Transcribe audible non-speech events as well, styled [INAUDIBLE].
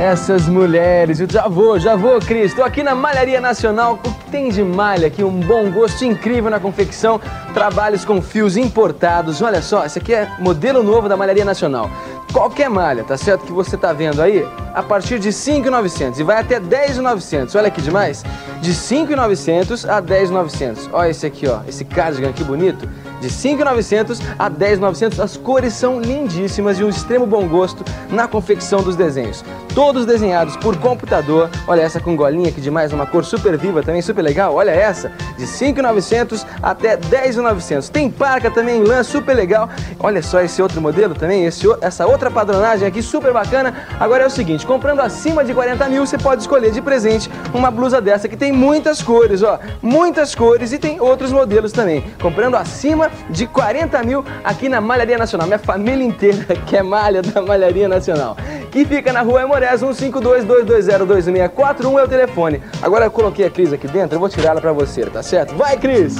Essas mulheres, eu já vou, já vou, Cris. Estou aqui na Malharia Nacional. O que tem de malha aqui? Um bom gosto incrível na confecção. Trabalhos com fios importados. Olha só, esse aqui é modelo novo da Malharia Nacional. Qualquer malha, tá certo? Que você tá vendo aí, a partir de 5,900 e vai até 10,900. Olha que demais. De 5,900 a 10,900. Olha esse aqui, ó. Esse cardigan aqui bonito. De 5,900 a 10,900. As cores são lindíssimas e um extremo bom gosto na confecção dos desenhos. Todos desenhados por computador. Olha essa com golinha que demais, uma cor super viva também, super legal. Olha essa, de 5,900 até 10,900. Tem parca também em lã, super legal. Olha só esse outro modelo também, esse, essa outra padronagem aqui, super bacana. Agora é o seguinte, comprando acima de 40 mil, você pode escolher de presente uma blusa dessa que tem muitas cores, ó. Muitas cores e tem outros modelos também. Comprando de 40 mil aqui na Malharia Nacional. Minha família inteira [LAUGHS] quer malha da Malharia Nacional que fica na rua Emorés, 152-220-2641 é o telefone. Agora eu coloquei a Cris aqui dentro, eu vou tirar ela pra você, tá certo? Vai, Cris!